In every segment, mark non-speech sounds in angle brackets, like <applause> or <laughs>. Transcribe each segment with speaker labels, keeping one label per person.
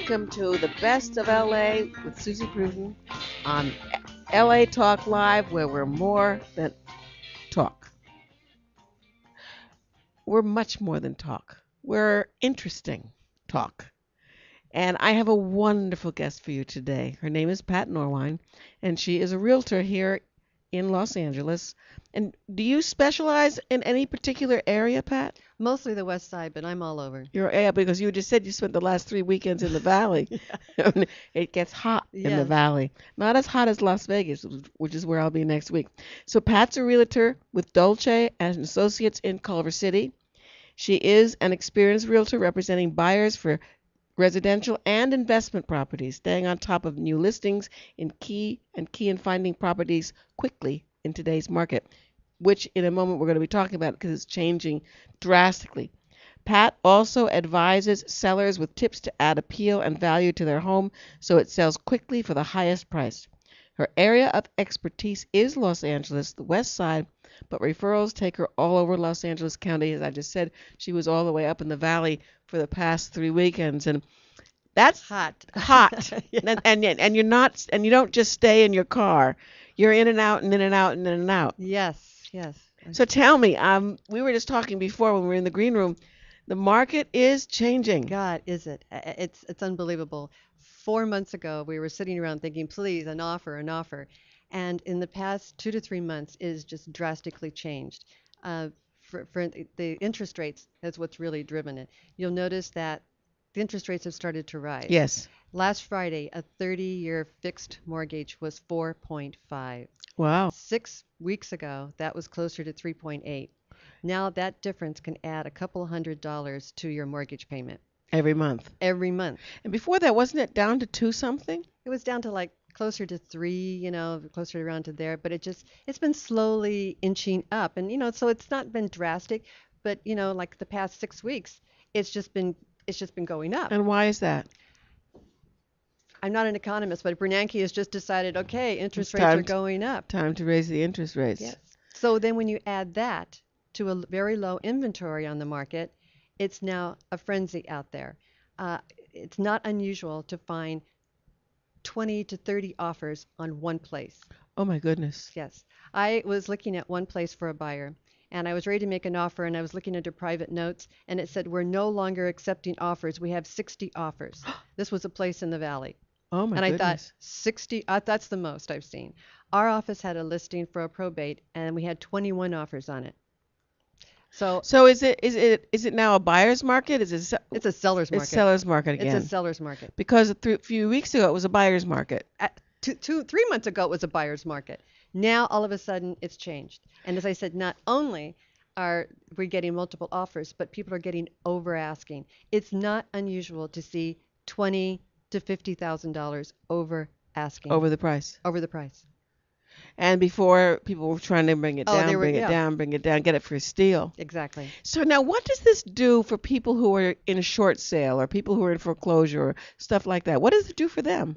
Speaker 1: welcome to the best of LA with Suzy Prudden on LA Talk Live, where we're more than talk. We're much more than talk. We're interesting talk. And I have a wonderful guest for you today. Her name is Pat Norwine, and she is a realtor here in Los Angeles. And do you specialize in any particular area, Pat?
Speaker 2: Mostly the west side, but I'm all over.
Speaker 1: You're yeah, because you just said you spent the last three weekends in the valley. <laughs> <laughs> it gets hot in the valley. Not as hot as Las Vegas, which is where I'll be next week. So Pat's a realtor with Dolce and Associates in Culver City. She is an experienced realtor representing buyers for residential and investment properties, staying on top of new listings in key and key in finding properties quickly in today's market, which in a moment we're going to be talking about because it's changing drastically. Pat also advises sellers with tips to add appeal and value to their home so it sells quickly for the highest price. Her area of expertise is Los Angeles, the west side, but referrals take her all over Los Angeles County. As I just said, she was all the way up in the valley for the past three weekends, and that's
Speaker 2: Hot.
Speaker 1: hot. <laughs>
Speaker 2: Yeah.
Speaker 1: and, and and you're not and you don't just stay in your car. You're in and out and in and out and in and out.
Speaker 2: Yes, yes.
Speaker 1: So tell me, um, we were just talking before when we were in the green room. The market is changing.
Speaker 2: God, is it? It's it's unbelievable. Four months ago, we were sitting around thinking, please, an offer, an offer. And in the past two to three months, it has just drastically changed. Uh, for, for the interest rates, that's what's really driven it. You'll notice that the interest rates have started to rise.
Speaker 1: Yes.
Speaker 2: Last Friday, a 30-year fixed mortgage was 4.5.
Speaker 1: Wow.
Speaker 2: Six weeks ago, that was closer to 3.8. Now that difference can add a couple hundred dollars to your mortgage payment
Speaker 1: Every month.
Speaker 2: every month.
Speaker 1: And before that, wasn't it down to two something?
Speaker 2: It was down to like closer to three, you know, closer around to there, but it just it's been slowly inching up, and you know, so it's not been drastic, but you know, like the past six weeks, it's just been it's just been going up.
Speaker 1: And why is that?
Speaker 2: I'm not an economist, but Bernanke has just decided, okay, interest
Speaker 1: It's
Speaker 2: rates are
Speaker 1: to-
Speaker 2: going up.
Speaker 1: Time to raise the interest rates.
Speaker 2: Yes. So then when you add that to a very low inventory on the market, it's now a frenzy out there. Uh, it's not unusual to find 20 to 30 offers on one place.
Speaker 1: Oh my goodness.
Speaker 2: Yes. I was looking at one place for a buyer and I was ready to make an offer and I was looking under private notes and it said, We're no longer accepting offers. We have 60 offers. <gasps> this was a place in the valley.
Speaker 1: Oh my
Speaker 2: and I thought 60, uh, that's the most I've seen. Our office had a listing for a probate and we had 21 offers on it. So
Speaker 1: so is it is it is it now a buyer's market? Is it
Speaker 2: it's a seller's market.
Speaker 1: it's seller's market again?
Speaker 2: It's a seller's market.
Speaker 1: because a th- few weeks ago it was a buyer's market.
Speaker 2: At two, two, three months ago, it was a buyer's market. Now, all of a sudden, it's changed. And as I said, not only are we getting multiple offers, but people are getting over asking. It's not unusual to see twenty to fifty thousand dollars over asking
Speaker 1: over the price.
Speaker 2: over the price.
Speaker 1: And before people were trying to bring it
Speaker 2: Oh,
Speaker 1: down,
Speaker 2: were-
Speaker 1: bring it down, bring it down, get it for a steal.
Speaker 2: Exactly.
Speaker 1: So now what does this do for people who are in a short sale or people who are in foreclosure or stuff like that? What does it do for them?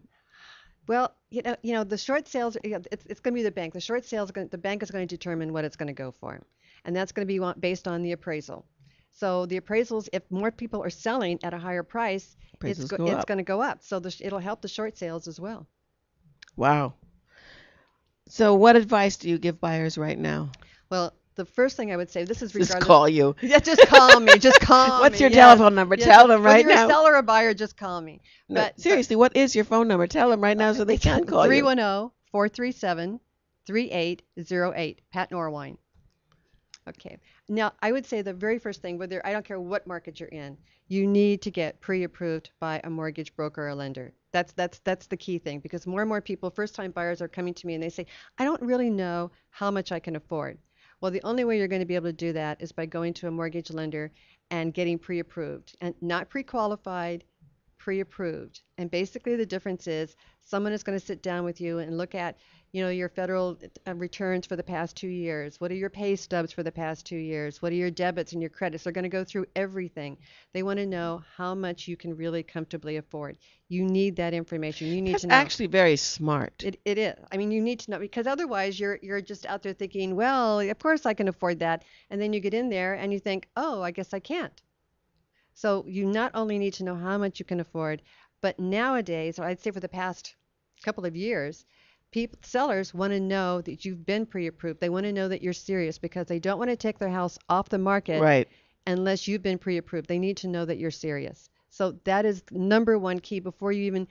Speaker 2: Well, you know, you know, the short sales, you know, it's, it's going to be the bank. The short sales, going the bank is going to determine what it's going to go for, and that's going to be based on the appraisal. So the appraisals, if more people are selling at a higher price, it's
Speaker 1: Appraisals
Speaker 2: go,
Speaker 1: go
Speaker 2: it's going to go up. So the, it'll help the short sales as well.
Speaker 1: Wow. So what advice do you give buyers right now?
Speaker 2: Well, the first thing I would say, this is
Speaker 1: Just call you. <laughs>
Speaker 2: Yeah, just call me. Just <laughs> call
Speaker 1: What's
Speaker 2: me.
Speaker 1: your telephone number? Tell them right
Speaker 2: Whether you're
Speaker 1: now.
Speaker 2: a seller or a buyer, just call me.
Speaker 1: No,
Speaker 2: But- but-
Speaker 1: seriously, what is your phone number? Tell them right now so they <laughs> can call you.
Speaker 2: 310 437 3808. Pat Norwine. Okay. Now, I would say the very first thing, whether I don't care what market you're in, you need to get pre-approved by a mortgage broker or lender. That's that's that's the key thing because more and more people, first-time buyers, are coming to me and they say, "I don't really know how much I can afford." Well, the only way you're going to be able to do that is by going to a mortgage lender and getting pre-approved and not pre-qualified, pre-approved. And basically the difference is someone is going to sit down with you and look at, you know, your federal uh, returns for the past 2 years. What are your pay stubs for the past 2 years? What are your debits and your credits? They're going to go through everything. They want to know how much you can really comfortably afford. You need that information. You need
Speaker 1: That's
Speaker 2: to know.
Speaker 1: actually very smart.
Speaker 2: It, it is. I mean, you need to know because otherwise you're you're just out there thinking, well, of course I can afford that, and then you get in there and you think, oh, I guess I can't. So you not only need to know how much you can afford, But nowadays, or I'd say for the past couple of years, people sellers want to know that you've been pre-approved. They want to know that you're serious because they don't want to take their house off the market
Speaker 1: Right.
Speaker 2: unless you've been pre-approved. They need to know that you're serious. So that is number one key before you even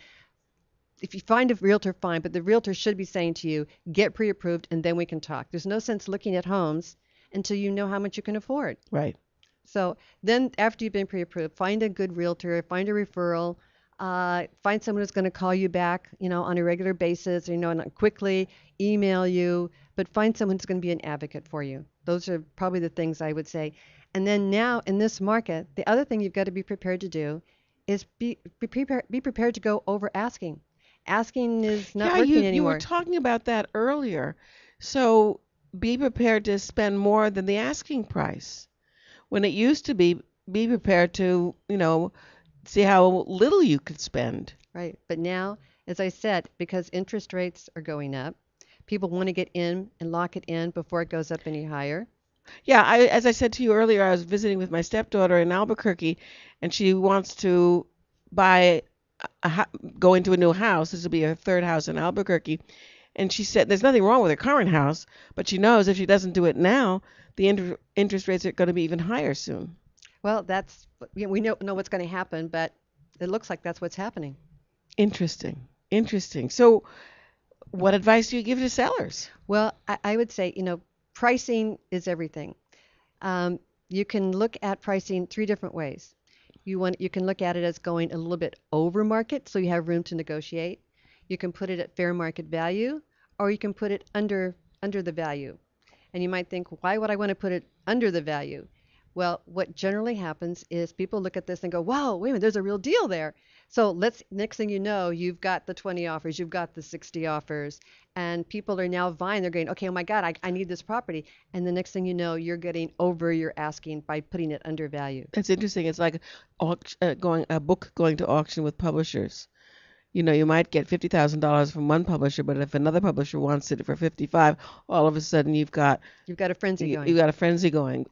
Speaker 2: if you find a realtor fine, but the realtor should be saying to you, get pre-approved and then we can talk. There's no sense looking at homes until you know how much you can afford.
Speaker 1: Right.
Speaker 2: So then after you've been pre-approved, find a good realtor, find a referral, uh, find someone who's going to call you back, you know, on a regular basis, you know, and quickly email you, but find someone who's going to be an advocate for you. Those are probably the things I would say. And then now in this market, the other thing you've got to be prepared to do is be, be prepared be prepared to go over asking. Asking is not
Speaker 1: yeah,
Speaker 2: working
Speaker 1: you, you were talking about that earlier. So be prepared to spend more than the asking price. When it used to be, be prepared to, you know, see how little you could spend.
Speaker 2: Right. But now, as I said, because interest rates are going up, people want to get in and lock it in before it goes up any higher.
Speaker 1: Yeah, I, as I said to you earlier, I was visiting with my stepdaughter in Albuquerque, and she wants to buy, a, a, go into a new house. This will be her third house in Albuquerque, and she said there's nothing wrong with her current house, but she knows if she doesn't do it now, the inter- interest rates are going to be even higher soon.
Speaker 2: Well, that's you know, we know what's going to happen, but it looks like that's what's happening.
Speaker 1: Interesting, interesting. So, what advice do you give to sellers?
Speaker 2: Well, I, I would say you know pricing is everything. Um, you can look at pricing three different ways. You want you can look at it as going a little bit over market, so you have room to negotiate. You can put it at fair market value, or you can put it under under the value. And you might think, why would I want to put it under the value? Well, what generally happens is people look at this and go, wow, wait a minute, there's a real deal there. So let's next thing you know, you've got the 20 offers, you've got the 60 offers, and people are now vying. They're going, okay, oh my God, I, I need this property. And the next thing you know, you're getting over your asking by putting it under value.
Speaker 1: That's interesting. It's like auct- uh, going a book going to auction with publishers. You know, you might get fifty thousand dollars from one publisher, but if another publisher wants it for fifty-five, all of a sudden you've got
Speaker 2: You've got a frenzy going.
Speaker 1: you have got a frenzy going.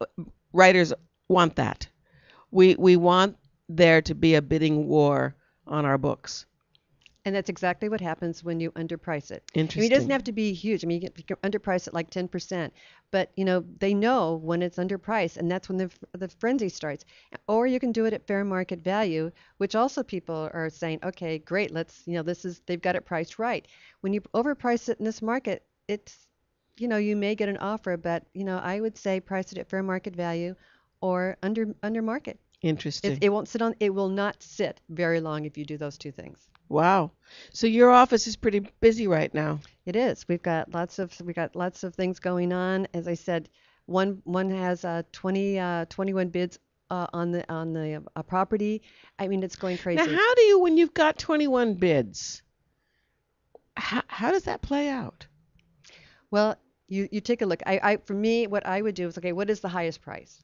Speaker 1: Uh, writers want that. We we want there to be a bidding war on our books.
Speaker 2: And that's exactly what happens when you underprice it.
Speaker 1: Interesting.
Speaker 2: I mean, it doesn't have to be huge. I mean, you, can underprice it like 10%, but you know they know when it's underpriced, and that's when the the frenzy starts. Or you can do it at fair market value, which also people are saying, okay, great, let's you know this is they've got it priced right. When you overprice it in this market, it's you know you may get an offer, but you know I would say price it at fair market value or under under market.
Speaker 1: Interesting.
Speaker 2: It, it won't sit on. It will not sit very long if you do those two things.
Speaker 1: wow. So your office is pretty busy right now.
Speaker 2: It is. We've got lots of we got lots of things going on. As I said, one one has uh, 20 uh, 21 bids uh, on the on the uh, property. I mean, it's going crazy.
Speaker 1: Now, how do you, when you've got 21 bids, how, how does that play out?
Speaker 2: Well, you you take a look. I, I for me, what I would do is okay, what is the highest price?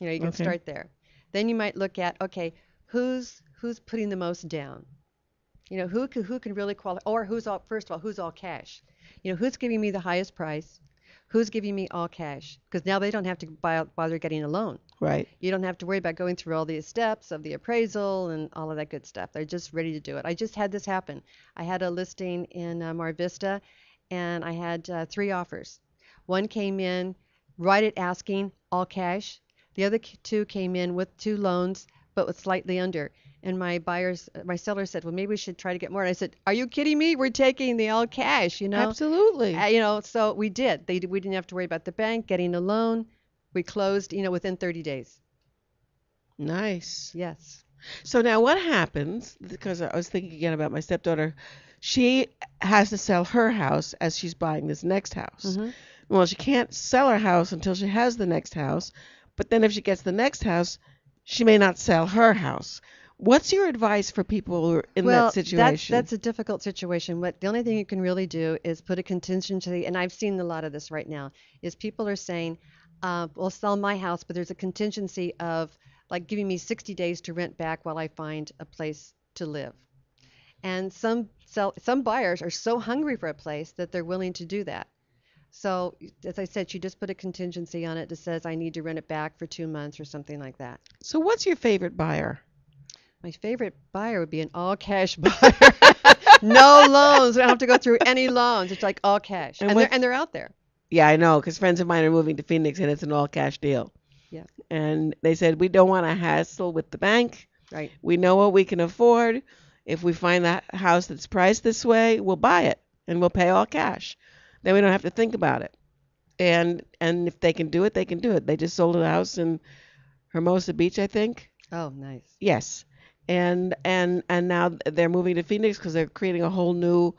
Speaker 2: You know, you can
Speaker 1: Okay.
Speaker 2: start there. Then you might look at okay, who's who's putting the most down? You know, who can, who can really qualify, or who's all first of all, who's all cash? You know, who's giving me the highest price? Who's giving me all cash? Because now they don't have to buy, bother getting a loan.
Speaker 1: Right.
Speaker 2: You don't have to worry about going through all these steps of the appraisal and all of that good stuff. They're just ready to do it. I just had this happen. I had a listing in uh, Mar Vista, and I had uh, three offers. One came in right at asking, all cash. The other two came in with two loans, but with slightly under. And my buyers, my seller said, well, maybe we should try to get more. And I said, are you kidding me? We're taking the all cash, you know.
Speaker 1: Absolutely.
Speaker 2: Uh, you know, so we did. They we didn't have to worry about the bank getting a loan. We closed, you know, within 30 days.
Speaker 1: nice.
Speaker 2: Yes.
Speaker 1: So now what happens, because I was thinking again about my stepdaughter, she has to sell her house as she's buying this next house.
Speaker 2: Mhm.
Speaker 1: Well, she can't sell her house until she has the next house, but then if she gets the next house, she may not sell her house. What's your advice for people who are in
Speaker 2: well,
Speaker 1: that situation?
Speaker 2: That's, that's a difficult situation. What the only thing you can really do is put a contingency, and I've seen a lot of this right now, is people are saying, uh, "We'll sell my house, but there's a contingency of like giving me 60 days to rent back while I find a place to live." And some sell, some buyers are so hungry for a place that they're willing to do that. So, as I said, she just put a contingency on it that says I need to rent it back for two months or something like that.
Speaker 1: so what's your favorite buyer?
Speaker 2: My favorite buyer would be an all cash <laughs> buyer. <laughs> no loans. We don't have to go through any loans. It's like all cash.
Speaker 1: And
Speaker 2: And, they're and they're out there.
Speaker 1: Yeah, I know, because friends of mine are moving to Phoenix and it's an all cash deal.
Speaker 2: Yeah.
Speaker 1: And they said, we don't want to hassle with the bank.
Speaker 2: Right.
Speaker 1: We know what we can afford. If we find that house that's priced this way, we'll buy it and we'll pay all cash. Then we don't have to think about it. And and if they can do it, they can do it. They just sold a house in Hermosa Beach, I think.
Speaker 2: Oh, nice.
Speaker 1: Yes. And and and now they're moving to Phoenix because they're creating a whole new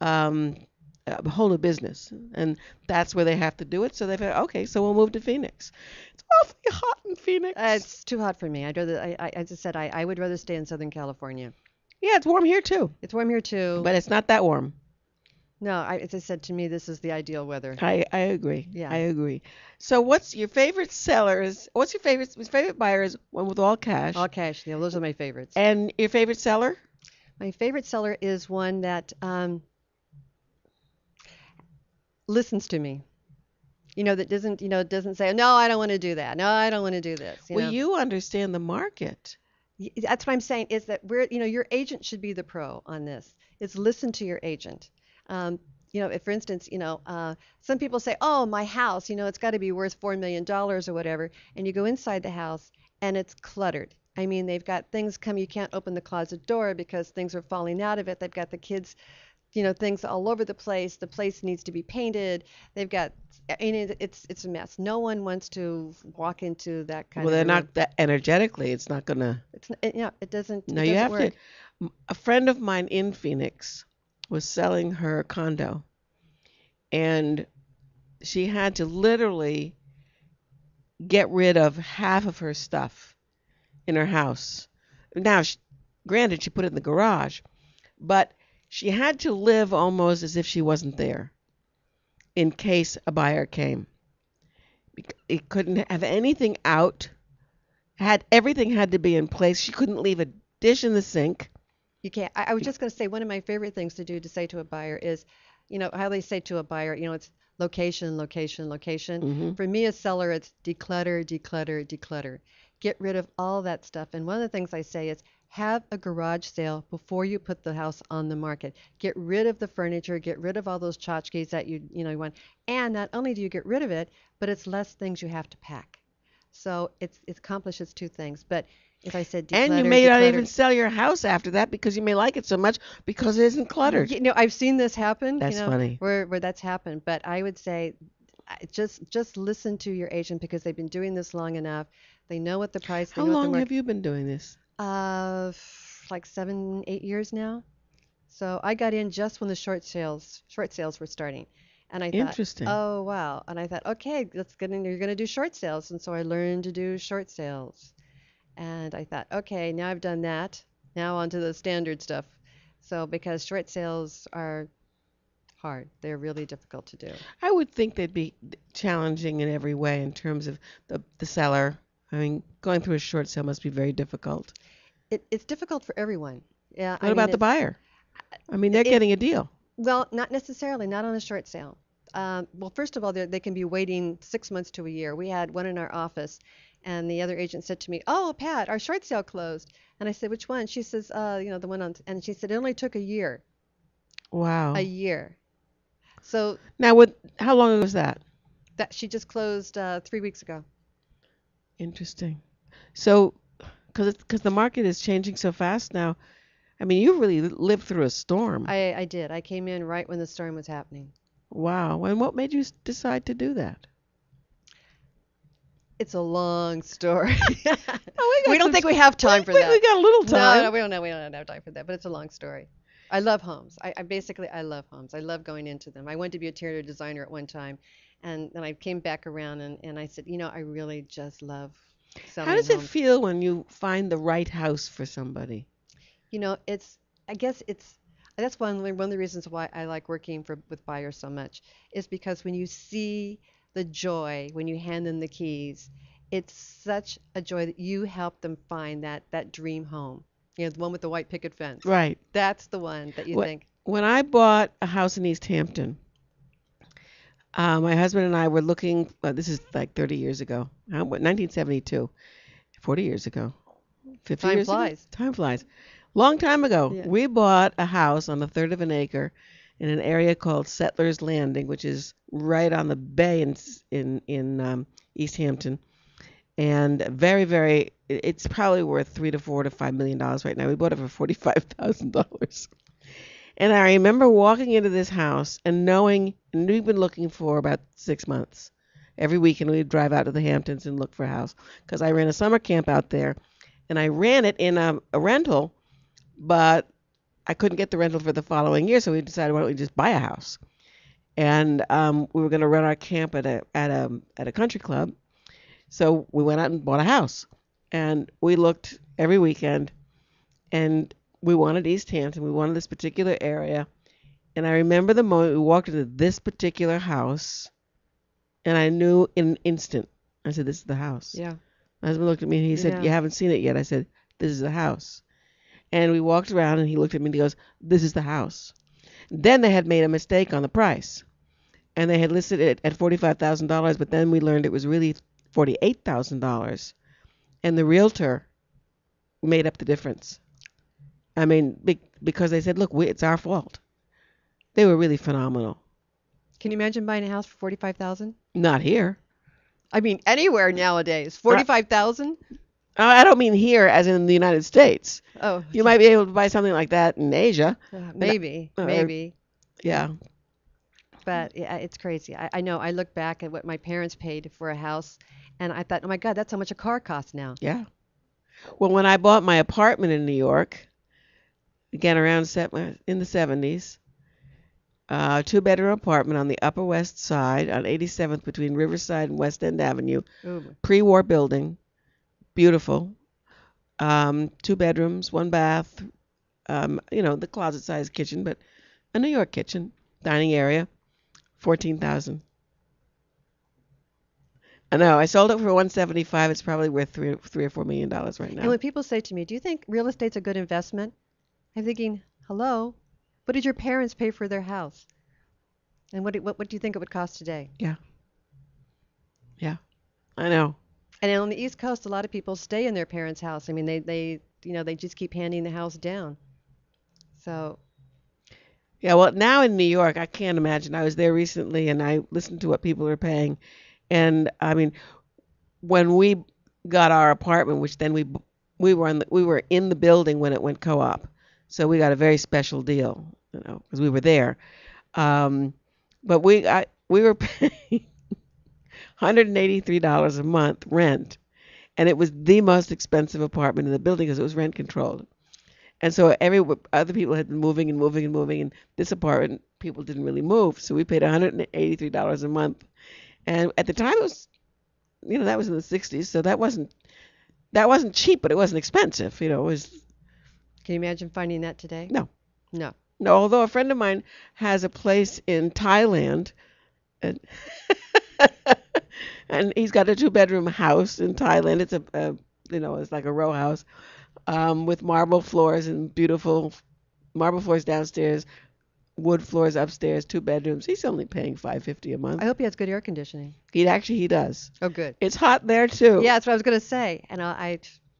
Speaker 1: um a whole new business. And that's where they have to do it. So they thought, okay, so we'll move to Phoenix. It's awfully hot in Phoenix.
Speaker 2: Uh, it's too hot for me. I'd rather, I, I, as I said, I, I would rather stay in Southern California.
Speaker 1: yeah, it's warm here too.
Speaker 2: It's warm here too.
Speaker 1: But it's not that warm.
Speaker 2: No, I, as I said, to me, this is the ideal weather.
Speaker 1: I, I agree.
Speaker 2: Yeah.
Speaker 1: I agree. So what's your favorite sellers? What's your favorite favorite buyers? One with all cash.
Speaker 2: All cash. Yeah, those are my favorites.
Speaker 1: and your favorite seller?
Speaker 2: My favorite seller is one that um, listens to me. You know, that doesn't, you know, doesn't say, no, I don't want to do that. No, I don't want to do this. You
Speaker 1: well,
Speaker 2: know?
Speaker 1: you understand the market.
Speaker 2: That's what I'm saying is that we're, you know, your agent should be the pro on this. Is listen to your agent. Um, you know, if for instance, you know, uh, some people say, oh, my house, you know, it's got to be worth four million dollars or whatever, and you go inside the house and it's cluttered. I mean, they've got things come, you can't open the closet door because things are falling out of it. They've got the kids, you know, things all over the place. The place needs to be painted. They've got, mean, it's it's a mess. No one wants to walk into that kind
Speaker 1: well,
Speaker 2: of.
Speaker 1: they're
Speaker 2: a
Speaker 1: not that energetically. It's not gonna.
Speaker 2: It's n- it, yeah, it doesn't.
Speaker 1: No,
Speaker 2: it
Speaker 1: you
Speaker 2: doesn't
Speaker 1: have
Speaker 2: work.
Speaker 1: to. A friend of mine in Phoenix was selling her condo, and she had to literally get rid of half of her stuff in her house. Now, sh granted, she put it in the garage, but she had to live almost as if she wasn't there in case a buyer came. It couldn't have anything out. Had everything had to be in place. She couldn't leave a dish in the sink.
Speaker 2: You can't. I, I was just going to say one of my favorite things to do to say to a buyer is, you know, how they say to a buyer, you know, it's location, location, location.
Speaker 1: Mhm.
Speaker 2: For me, as a seller, it's declutter, declutter, declutter. Get rid of all that stuff. And one of the things I say is have a garage sale before you put the house on the market. Get rid of the furniture, get rid of all those tchotchkes that you you know you want. And not only do you get rid of it, but it's less things you have to pack. So it's it accomplishes two things. But if I said declutter,
Speaker 1: And you may not
Speaker 2: declutter-
Speaker 1: even sell your house after that because you may like it so much because it isn't cluttered.
Speaker 2: You know, I've seen this happen.
Speaker 1: That's
Speaker 2: you know,
Speaker 1: funny.
Speaker 2: Where where that's happened, but I would say, just just listen to your agent because they've been doing this long enough. They know what the price.
Speaker 1: How long have you been doing this?
Speaker 2: Uh, like seven, eight years now. So I got in just when the short sales short sales were starting, and I thought, oh wow, and I thought, okay, let's get in. You're going to do short sales, and so I learned to do short sales, and I thought, okay, now I've done that. Now on to the standard stuff. So because short sales are hard, they're really difficult to do.
Speaker 1: I would think they'd be challenging in every way in terms of the, the seller. I mean, going through a short sale must be very difficult.
Speaker 2: It, it's difficult for everyone. Yeah.
Speaker 1: What
Speaker 2: I mean,
Speaker 1: about the buyer? I mean, they're
Speaker 2: it-
Speaker 1: getting a deal.
Speaker 2: Well, not necessarily, not on a short sale. Um, well, first of all, they can be waiting six months to a year. We had one in our office, and the other agent said to me, "Oh, Pat, our short sale closed." And I said, "Which one?" She says, "Uh, you know, the one on." And she said, "It only took a year,
Speaker 1: Wow.
Speaker 2: a year." So
Speaker 1: Now, what? How long ago was that?
Speaker 2: that she just closed uh, three weeks ago.
Speaker 1: Interesting. So, because because the market is changing so fast now, I mean, you really lived through a storm.
Speaker 2: I, I did. I came in right when the storm was happening.
Speaker 1: wow. And what made you decide to do that?
Speaker 2: It's a long story. <laughs> <laughs>
Speaker 1: Oh, got
Speaker 2: we don't think we have time for
Speaker 1: we,
Speaker 2: that.
Speaker 1: We got a little time.
Speaker 2: No, no, we don't know. We don't have time for that. But it's a long story. I love homes. I, I basically I love homes. I love going into them. I wanted to be a interior designer at one time, and then I came back around and, and I said, you know, I really just love selling
Speaker 1: How does it feel when you find the right house for somebody?
Speaker 2: You know, it's I guess it's that's one of the- one of the reasons why I like working for with buyers so much is because when you see the joy when you hand them the keys, it's such a joy that you help them find that that dream home. You know, the one with the white picket fence.
Speaker 1: Right.
Speaker 2: That's the one that you
Speaker 1: What-
Speaker 2: think.
Speaker 1: When I bought a house in East Hampton, uh, my husband and I were looking. Uh, this is like 30 years ago. Uh, what, 1972. 40 years ago. 50
Speaker 2: Time
Speaker 1: years ago?
Speaker 2: flies.
Speaker 1: Time flies. Long time ago,
Speaker 2: Yeah.
Speaker 1: we bought a house on a third of an acre in an area called Settlers Landing, which is right on the bay in in in um, East Hampton, and very very. It's probably worth three to four to five million dollars right now. We bought it for forty five thousand dollars. And I remember walking into this house and knowing, and we've been looking for about six months. Every weekend we'd drive out to the Hamptons and look for a house because I ran a summer camp out there, and I ran it in a, a rental, but I couldn't get the rental for the following year, so we decided why don't we just buy a house? And um, we were going to run our camp at a at a at a country club, so we went out and bought a house, and we looked every weekend, and we wanted East Hampton. We wanted this particular area, and I remember the moment we walked into this particular house, and I knew in an instant. I said, "This is the house."
Speaker 2: Yeah.
Speaker 1: My husband looked at me and he said,
Speaker 2: Yeah.
Speaker 1: "You haven't seen it yet." I said, "This is the house." And we walked around and he looked at me and he goes, "This is the house." Then they had made a mistake on the price, and they had listed it at forty-five thousand dollars, but then we learned it was really forty-eight thousand dollars, and the realtor made up the difference. I mean, because they said, "Look, we, it's our fault." They were really phenomenal.
Speaker 2: Can you imagine buying a house for forty-five thousand?
Speaker 1: Not here.
Speaker 2: I mean, anywhere nowadays, forty-five thousand.
Speaker 1: Uh, I don't mean here as in the United States.
Speaker 2: Oh,
Speaker 1: You might be able to buy something like that in Asia.
Speaker 2: uh, maybe,
Speaker 1: uh,
Speaker 2: maybe.
Speaker 1: Yeah.
Speaker 2: But yeah, it's crazy. I, I know. I look back at what my parents paid for a house, and I thought, oh my God, that's how much a car costs now.
Speaker 1: Yeah. Well, when I bought my apartment in New York, again around in the 70s, uh, two bedroom apartment on the Upper West Side on 87th between Riverside and West End Avenue, pre war building, beautiful. Um, two bedrooms, one bath, um, you know, the closet sized kitchen, but a New York kitchen, dining area, 14,000. I know. I sold it for 175. It's probably worth three, three or four million dollars right now.
Speaker 2: And when people say to me, "Do you think real estate's a good investment?" I'm thinking, "Hello, what did your parents pay for their house? And what do, what, what do you think it would cost today?" Yeah.
Speaker 1: Yeah, I know.
Speaker 2: And on the East Coast, a lot of people stay in their parents' house. I mean, they they you know they just keep handing the house down. So
Speaker 1: Yeah, well, now in New York, I can't imagine. I was there recently and I listened to what people are paying. And I mean, when we got our apartment, which then we we were on the, we were in the building when it went co-op. So we got a very special deal, you know, because we were there. Um, but we I, we were <laughs> paying $183 a month rent, and it was the most expensive apartment in the building because it was rent controlled. And so every other people had been moving and moving and moving, and this apartment people didn't really move, so we paid $183 a month. And at the time, it was, you know, that was in the 60s, so that wasn't that wasn't cheap, but it wasn't expensive. You know, it was
Speaker 2: can you imagine finding that today?
Speaker 1: No.
Speaker 2: No.
Speaker 1: no. Although a friend of mine has a place in Thailand, and <laughs> and he's got a two-bedroom house in Thailand. It's a, a you know, it's like a row house um, with marble floors and beautiful marble floors downstairs, wood floors upstairs, two bedrooms. He's only paying five fifty a month.
Speaker 2: I hope he has good air conditioning.
Speaker 1: He actually he does.
Speaker 2: Oh, good.
Speaker 1: It's hot there too.
Speaker 2: Yeah, that's what I was gonna say. And I, I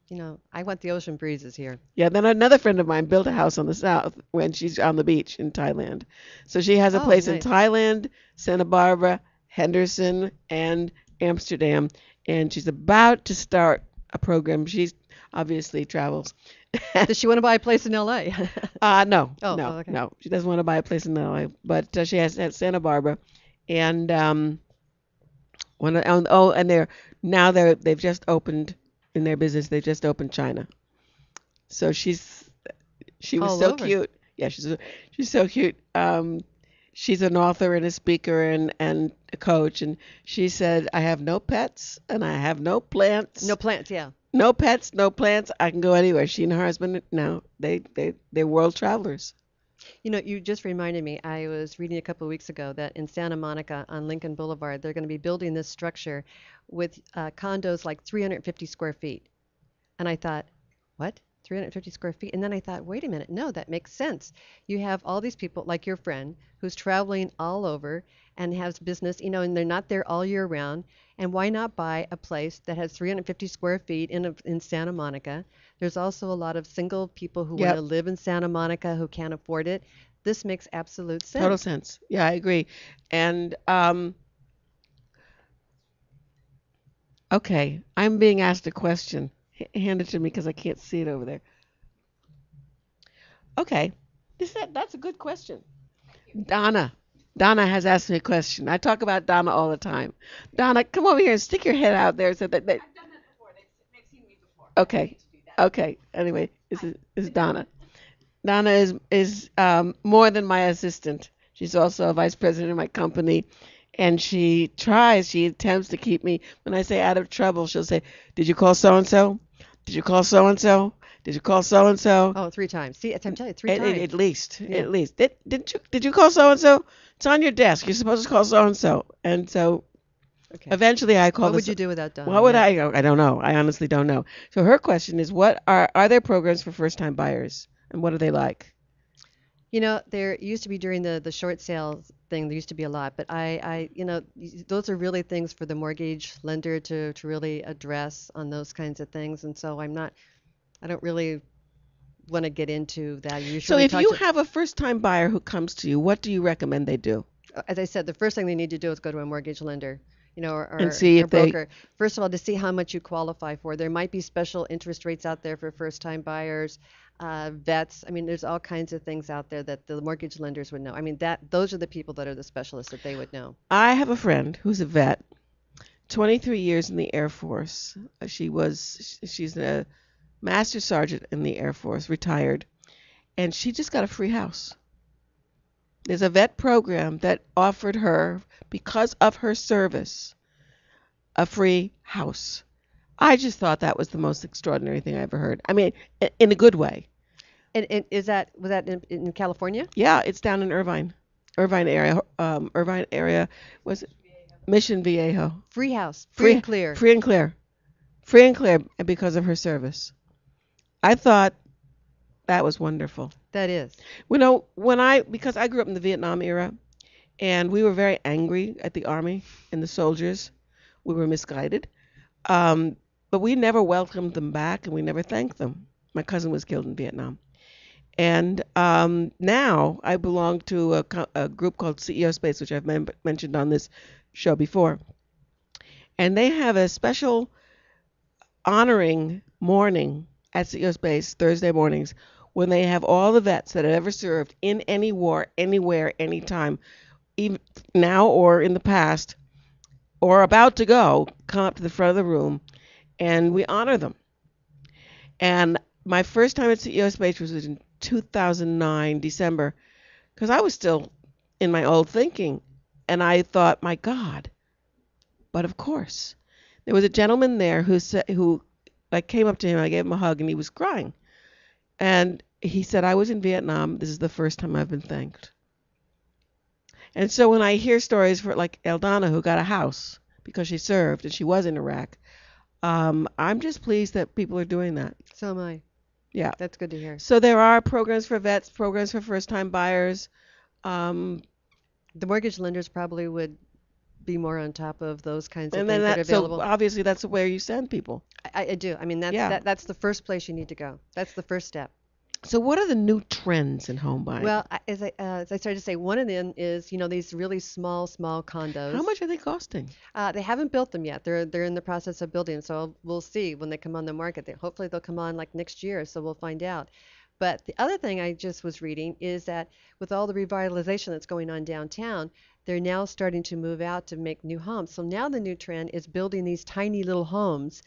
Speaker 2: you know, I want the ocean breezes here.
Speaker 1: Yeah, then another friend of mine built a house on the south when she's on the beach in Thailand. So she has a
Speaker 2: Oh,
Speaker 1: place
Speaker 2: nice.
Speaker 1: in Thailand, Santa Barbara, Henderson, and Amsterdam. And she's about to start a program. She's obviously travels. <laughs>
Speaker 2: Does she want to buy a place in L.A.? <laughs>
Speaker 1: Uh, no,
Speaker 2: Oh,
Speaker 1: no,
Speaker 2: oh, okay.
Speaker 1: no. She doesn't want to buy a place in LA, but uh, she has at Santa Barbara, and um, one of- oh, oh, and they're now they're they've just opened in their business. They've just opened China, so she's she was
Speaker 2: All
Speaker 1: so
Speaker 2: over.
Speaker 1: cute. Yeah, she's she's so cute. Um, she's an author and a speaker and and a coach, and she said, "I have no pets and I have no plants."
Speaker 2: no plants. Yeah.
Speaker 1: No pets, no plants. I can go anywhere. She and her husband now they they they're world travelers.
Speaker 2: You know, you just reminded me. I was reading a couple of weeks ago that in Santa Monica on Lincoln Boulevard, they're going to be building this structure with uh, condos like 350 square feet. And I thought, what? 350 square feet. And then I thought, wait a minute, no, that makes sense. You have all these people, like your friend, who's traveling all over and has business, you know, and they're not there all year round. And why not buy a place that has 350 square feet in, a, in Santa Monica? There's also a lot of single people who
Speaker 1: Yep.
Speaker 2: want to live in Santa Monica who can't afford it. This makes absolute sense.
Speaker 1: Total sense. Yeah, I agree. And um, okay, I'm being asked a question. H- hand it to me because I can't see it over there. Okay, this that that's a good question. Donna, Donna has asked me a question. I talk about Donna all the time. Donna, come over here and stick your head out there so that. that I've done that before. They've, seen me before. okay, okay. Anyway, this is, this is Donna. Donna is is um, more than my assistant. She's also a vice president of my company, and she tries. She attempts to keep me. When I say out of trouble, she'll say, "Did you call so and so? Did you call so and so? Did you call so and so?"
Speaker 2: Oh, three times. See, I'm telling you, three
Speaker 1: At,
Speaker 2: times.
Speaker 1: at, at least,
Speaker 2: Yeah.
Speaker 1: at least. Did, did you did you call so and so? It's on your desk. You're supposed to call so and so. And so
Speaker 2: okay.
Speaker 1: eventually, I call.
Speaker 2: What would you do without Donna?
Speaker 1: What would
Speaker 2: Yeah.
Speaker 1: I? go- I don't know. I honestly don't know. So her question is, what are are there programs for first time buyers, and what are they like?
Speaker 2: You know, there used to be during the the short sales thing. There used to be a lot, but I, I, you know, those are really things for the mortgage lender to to really address on those kinds of things. And so I'm not, I don't really want to get into that. Usually,
Speaker 1: So if you
Speaker 2: to-
Speaker 1: have a first time buyer who comes to you, what do you recommend they do?
Speaker 2: Uh, as I said, the first thing they need to do is go to a mortgage lender, you know, or, or
Speaker 1: And see
Speaker 2: or
Speaker 1: if they-
Speaker 2: First of all, to see how much you qualify for. There might be special interest rates out there for first-time buyers, uh, vets. I mean, there's all kinds of things out there that the mortgage lenders would know. I mean, that those are the people that are the specialists that they would know.
Speaker 1: I have a friend who's a vet, 23 years in the Air Force. Uh, She was she's a master sergeant in the Air Force, retired, and she just got a free house. There's a vet program that offered her because of her service a free house. I just thought that was the most extraordinary thing I ever heard. I mean, in a good way.
Speaker 2: And, and is that was that in, in California?
Speaker 1: Yeah, it's down in Irvine, Irvine area. Um, Irvine area was Mission Viejo.
Speaker 2: Free house, free,
Speaker 1: Free-
Speaker 2: and clear.
Speaker 1: Free and clear. Free and clear because of her service. I thought that was wonderful.
Speaker 2: That is.
Speaker 1: You know, when I because I grew up in the Vietnam era and we were very angry at the army and the soldiers. We were misguided. Um, but we never welcomed them back and we never thanked them. My cousin was killed in Vietnam. And um, now I belong to a, a group called CEO Space, which I've mentioned on this show before. And they have a special honoring morning at CEO Space Thursday mornings when they have all the vets that have ever served in any war, anywhere, anytime, even now or in the past, or about to go, come up to the front of the room and we honor them. And my first time at CEO Space was in 2009, December, because I was still in my old thinking. And I thought, my God. But of course, there was a gentleman there who said, who I came up to him, I gave him a hug, and he was crying. And he said, I was in Vietnam. This is the first time I've been thanked. And so when I hear stories for like Eldana, who got a house because she served and she was in Iraq, um, I'm just pleased that people are doing that.
Speaker 2: So am I.
Speaker 1: Yeah.
Speaker 2: That's good to hear.
Speaker 1: So there are programs for vets, programs for first-time buyers. Um,
Speaker 2: The mortgage lenders probably would be more on top of those kinds of
Speaker 1: and
Speaker 2: things
Speaker 1: then
Speaker 2: that are
Speaker 1: that, so
Speaker 2: available.
Speaker 1: obviously that's where you send people.
Speaker 2: I, I do. I mean, that's
Speaker 1: Yeah.
Speaker 2: that, that's the first place you need to go. That's the first step.
Speaker 1: So what are the new trends in home buying?
Speaker 2: Well, as I uh, as I started to say, one of them is you know these really small small condos.
Speaker 1: how much are they costing?
Speaker 2: Uh, they haven't built them yet. They're they're in the process of building. So we'll see when they come on the market. They, hopefully they'll come on like next year. So we'll find out. But the other thing I just was reading is that with all the revitalization that's going on downtown, they're now starting to move out to make new homes. So now the new trend is building these tiny little homes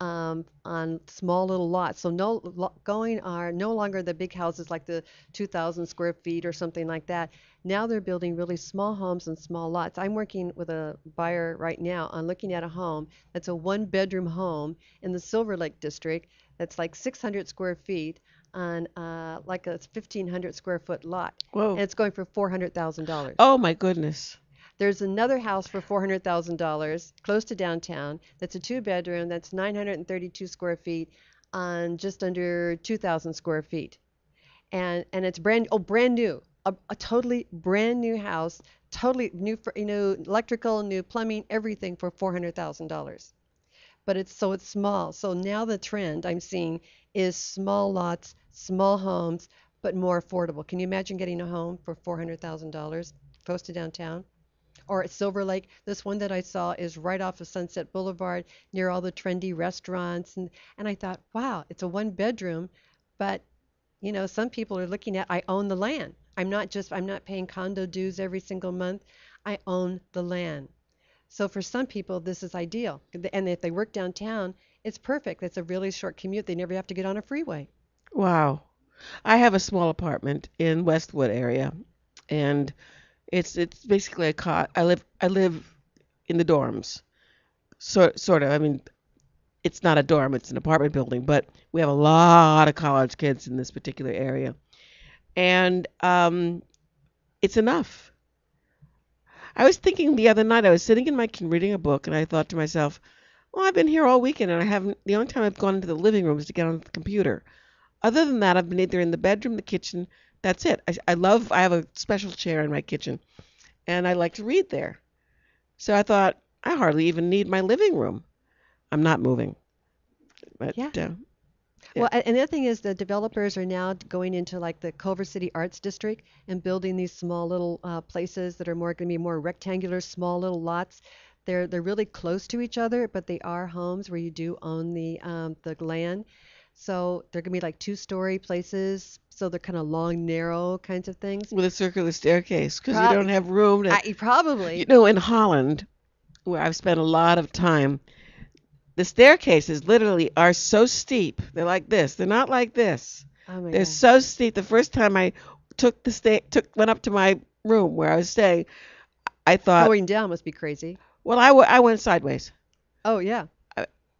Speaker 2: um, on small little lots. So no lo- going are no longer the big houses like the 2,000 square feet or something like that. Now they're building really small homes and small lots. I'm working with a buyer right now on looking at a home that's a one bedroom home in the Silver Lake district that's like 600 square feet on uh, like a 1,500 square foot lot.
Speaker 1: Whoa.
Speaker 2: And it's going for $400,000.
Speaker 1: oh my goodness.
Speaker 2: There's another house for $400,000 close to downtown that's a two bedroom that's 932 square feet on just under 2,000 square feet, and and it's brand oh brand new, a, a totally brand new house, totally new for you know electrical, new plumbing, everything for four hundred thousand dollars. But it's so it's small. So now the trend I'm seeing is small lots, small homes, but more affordable. Can you imagine getting a home for four hundred thousand dollars close to downtown? Or at Silver Lake. This one that I saw is right off of Sunset Boulevard near all the trendy restaurants and and I thought, wow, it's a one bedroom, but you know, some people are looking at I own the land. I'm not just I'm not paying condo dues every single month. I own the land. So for some people this is ideal. And if they work downtown, it's perfect. It's a really short commute. They never have to get on a freeway.
Speaker 1: Wow. I have a small apartment in Westwood area, and it's it's basically a cot. I live I live in the dorms, sort sort of. I mean, it's not a dorm; it's an apartment building, but we have a lot of college kids in this particular area, and um, it's enough. I was thinking the other night. I was sitting in my reading a book, and I thought to myself, "Well, I've been here all weekend, and I haven't. The only time I've gone into the living room is to get on the computer. Other than that, I've been either in the bedroom, the kitchen. That's it. I, I love. I have a special chair in my kitchen, and I like to read there. So I thought I hardly even need my living room. I'm not moving, but
Speaker 2: Yeah.
Speaker 1: uh,
Speaker 2: Well, a- and the other thing is the developers are now going into like the Culver City Arts District and building these small little uh, places that are more going to be more rectangular, small little lots. They're they're really close to each other, but they are homes where you do own the um, the land. So they're going to be like two-story places. So they're kind of long, narrow kinds of things.
Speaker 1: with a circular staircase because you
Speaker 2: Prob-
Speaker 1: don't have room to.
Speaker 2: I, probably.
Speaker 1: You know, in Holland, where I've spent a lot of time, the staircases literally are so steep. They're like this. They're not like this.
Speaker 2: oh my
Speaker 1: They're
Speaker 2: God.
Speaker 1: so steep. The first time I took the sta- took went up to my room where I was staying, I thought,
Speaker 2: Going down must be crazy.
Speaker 1: well, I, w- I went sideways.
Speaker 2: Oh yeah.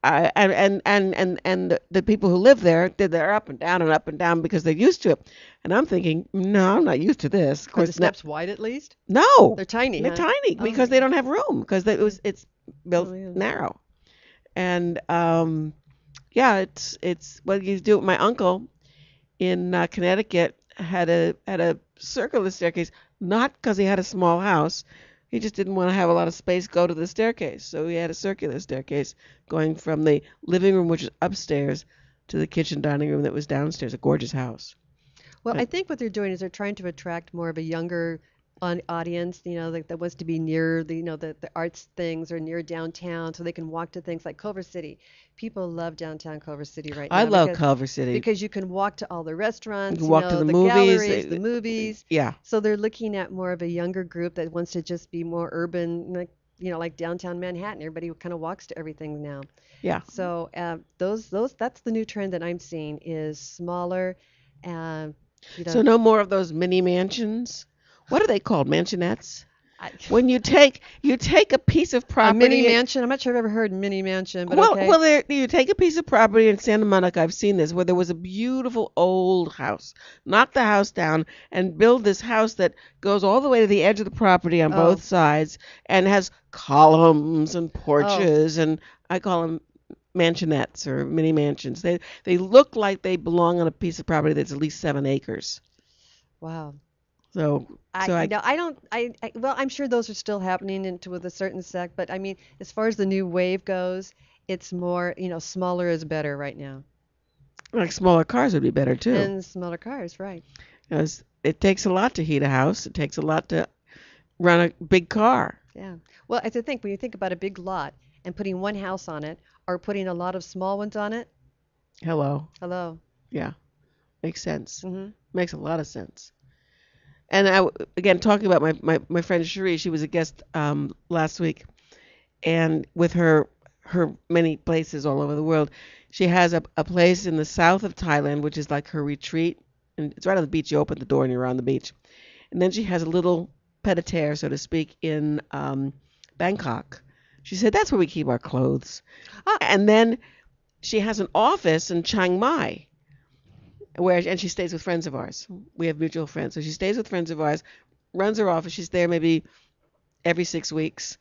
Speaker 1: I, and and and and and the, people who live there did their up and down and up and down because they're used to it. And I'm thinking, no, I'm not used to this. Of
Speaker 2: Are the
Speaker 1: course, no,
Speaker 2: wide at least?
Speaker 1: no,
Speaker 2: They're tiny.
Speaker 1: they're
Speaker 2: huh?
Speaker 1: tiny
Speaker 2: Oh
Speaker 1: because they don't have room because it was it's built
Speaker 2: Oh, yeah.
Speaker 1: narrow. And um, yeah, it's it's what you do. My uncle in uh, Connecticut had a had a circular staircase, not because he had a small house. He just didn't want to have a lot of space go to the staircase, so he had a circular staircase going from the living room, which is upstairs, to the kitchen dining room that was downstairs. A gorgeous house.
Speaker 2: Well, I think what they're doing is they're trying to attract more of a younger on audience, you know, that, that wants to be near the, you know, the, the arts things or near downtown so they can walk to things like Culver City. People love downtown Culver City right
Speaker 1: I love
Speaker 2: because,
Speaker 1: Culver City.
Speaker 2: because you can walk to all the restaurants,
Speaker 1: can walk
Speaker 2: you
Speaker 1: to the
Speaker 2: the,
Speaker 1: movies,
Speaker 2: galleries,
Speaker 1: they-
Speaker 2: the movies.
Speaker 1: yeah,
Speaker 2: So they're looking at more of a younger group that wants to just be more urban, like, you know, like downtown Manhattan. Everybody kind of walks to everything now.
Speaker 1: yeah.
Speaker 2: So uh, those those that's the new trend that I'm seeing is smaller. Uh, you know,
Speaker 1: So no more of those mini mansions. What are they called? Mansionettes.
Speaker 2: I,
Speaker 1: When you take you take a piece of
Speaker 2: a
Speaker 1: property.
Speaker 2: mini mansion. I'm not sure I've ever heard mini mansion, but
Speaker 1: well,
Speaker 2: okay.
Speaker 1: well, there, you take a piece of property in Santa Monica. I've seen this where there was a beautiful old house. Knock the house down and build this house that goes all the way to the edge of the property on
Speaker 2: Oh.
Speaker 1: both sides and has columns and
Speaker 2: Oh.
Speaker 1: porches and I call them mansionettes or mini mansions. They they look like they belong on a piece of property that's at least seven acres.
Speaker 2: wow.
Speaker 1: So
Speaker 2: I,
Speaker 1: so I
Speaker 2: no, I don't. I, I well, I'm sure those are still happening into with a certain sect, but I mean, as far as the new wave goes, it's more, you know, smaller is better right now,
Speaker 1: like smaller cars would be better too.
Speaker 2: and smaller cars, right?
Speaker 1: Because it takes a lot to heat a house. It takes a lot to run a big car.
Speaker 2: Yeah. Well, I think when you think about a big lot and putting one house on it, or putting a lot of small ones on it,
Speaker 1: Hello.
Speaker 2: hello.
Speaker 1: Yeah. Makes sense.
Speaker 2: Mm-hmm.
Speaker 1: Makes a lot of sense. And I, again, talking about my, my, my friend Cherie, she was a guest um, last week. And with her her many places all over the world, she has a, a place in the south of Thailand, which is like her retreat. And it's right on the beach. You open the door and you're on the beach. And then she has a little pied a terre, so to speak, in um, Bangkok. She said that's where we keep our clothes.
Speaker 2: Ah.
Speaker 1: And then she has an office in Chiang Mai, where and she stays with friends of ours. We have mutual friends, so she stays with friends of ours, runs her office. She's there maybe every six weeks,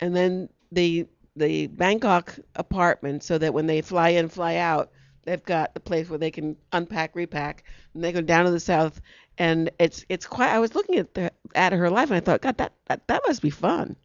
Speaker 1: and then the the Bangkok apartment, so that when they fly in, fly out, they've got a place where they can unpack, repack, and they go down to the south. And it's it's quite. I was looking at the, at her life, and I thought, God, that that, that must be fun.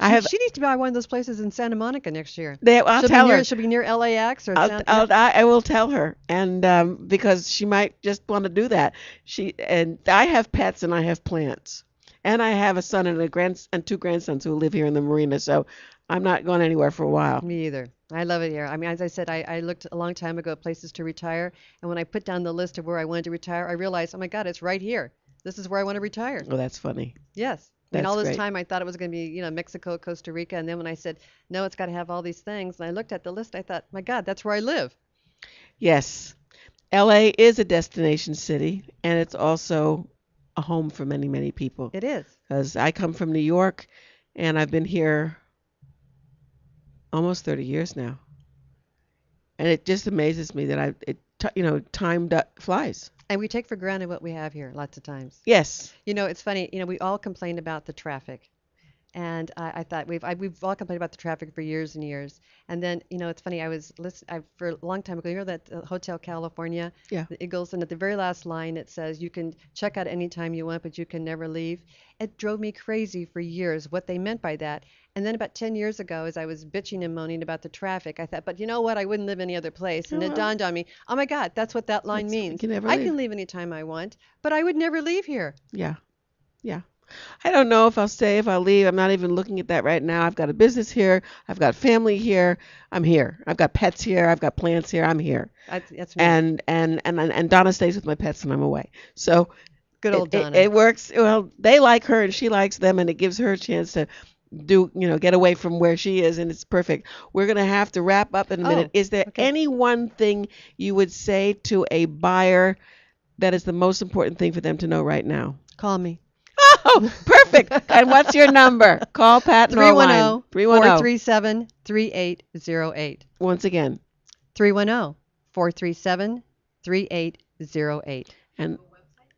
Speaker 1: I
Speaker 2: She-
Speaker 1: have.
Speaker 2: She needs to buy one of those places in Santa Monica next year.
Speaker 1: They, I'll
Speaker 2: she'll
Speaker 1: tell
Speaker 2: near,
Speaker 1: her.
Speaker 2: She'll be near LAX or
Speaker 1: I'll,
Speaker 2: Santa.
Speaker 1: I'll, I, I will tell her, and um, because she might just want to do that. She and I have pets and I have plants, and I have a son and a grand and two grandsons who live here in the marina. So I'm not going anywhere for a while.
Speaker 2: Me either. I love it here. I mean, as I said, I, I looked a long time ago at places to retire, and when I put down the list of where I wanted to retire, I realized, oh my God, it's right here. This is where I want to retire.
Speaker 1: Oh, that's funny.
Speaker 2: Yes.
Speaker 1: That's
Speaker 2: all this
Speaker 1: great.
Speaker 2: time I thought it was going to be, you know, Mexico, Costa Rica, and then when I said, no, it's got to have all these things, and I looked at the list, I thought, my God, that's where I live.
Speaker 1: Yes, L.A. is a destination city, and it's also a home for many many people.
Speaker 2: It is.
Speaker 1: Because I come from New York, and I've been here almost 30 years now, and it just amazes me that I, it, you know, time flies.
Speaker 2: And we take for granted what we have here lots of times.
Speaker 1: Yes.
Speaker 2: You know, it's funny. You know, we all complain about the traffic, and I, I thought we've I, we've all complained about the traffic for years and years. And then, you know, it's funny. I was listen I, for a long time ago. You know that uh, Hotel California,
Speaker 1: Yeah.
Speaker 2: the Eagles, and at the very last line it says you can check out anytime you want, but you can never leave. It drove me crazy for years what they meant by that. And then about 10 years ago, as I was bitching and moaning about the traffic, I thought, but you know what? I wouldn't live any other place. And
Speaker 1: Oh,
Speaker 2: it dawned on me, oh my God, that's what that line means.
Speaker 1: can
Speaker 2: I
Speaker 1: leave.
Speaker 2: can leave anytime I want, but I would never leave here.
Speaker 1: Yeah. Yeah. I don't know if I'll stay, if I'll leave. I'm not even looking at that right now. I've got a business here. I've got family here. I'm here. I've got pets here. I've got plants here. I'm here.
Speaker 2: That's, that's me.
Speaker 1: And and and and Donna stays with my pets when I'm away. So
Speaker 2: Good old
Speaker 1: it, it-
Speaker 2: Donna.
Speaker 1: It, works. Well, they like her and she likes them, and it gives her a chance to do, you know, get away from where she is, and it's perfect. We're gonna have to wrap up in a minute.
Speaker 2: Oh,
Speaker 1: is there
Speaker 2: okay.
Speaker 1: any one thing you would say to a buyer that is the most important thing for them to know right now?
Speaker 2: Call me.
Speaker 1: Oh, perfect. and what's your number? Call Pat Norwine.
Speaker 2: 310
Speaker 1: 310.
Speaker 2: 437 3808.
Speaker 1: Once again.
Speaker 2: 310 437 3808.
Speaker 1: And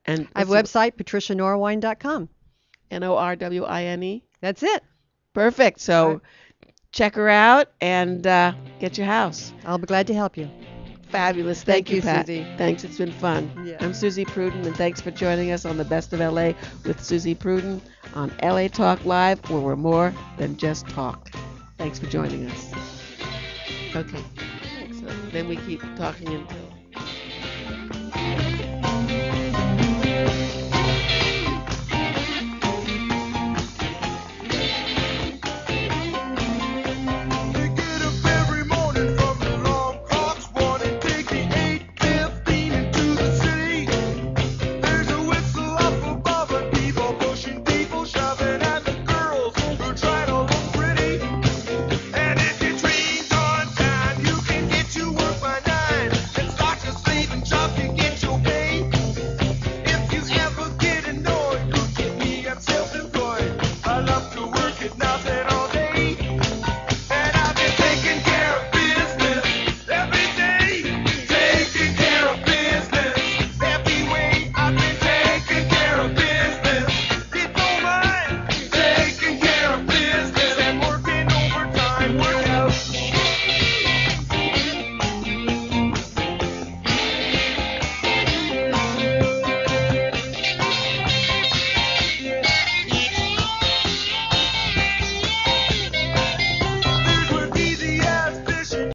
Speaker 1: and
Speaker 2: I have a website, patricianorwine.com.
Speaker 1: N O R W I N E.
Speaker 2: That's it.
Speaker 1: Perfect. So check her out and uh, get your house.
Speaker 2: I'll be glad to help you.
Speaker 1: Fabulous.
Speaker 2: Thank,
Speaker 1: Thank you, Pat.
Speaker 2: Suzy.
Speaker 1: Thanks. It's been fun.
Speaker 2: Yeah.
Speaker 1: I'm Suzy Prudden, and thanks for joining us on the Best of LA with Suzy Prudden on LA Talk Live, where we're more than just talk. Thanks for joining us. Okay. Then we keep talking until.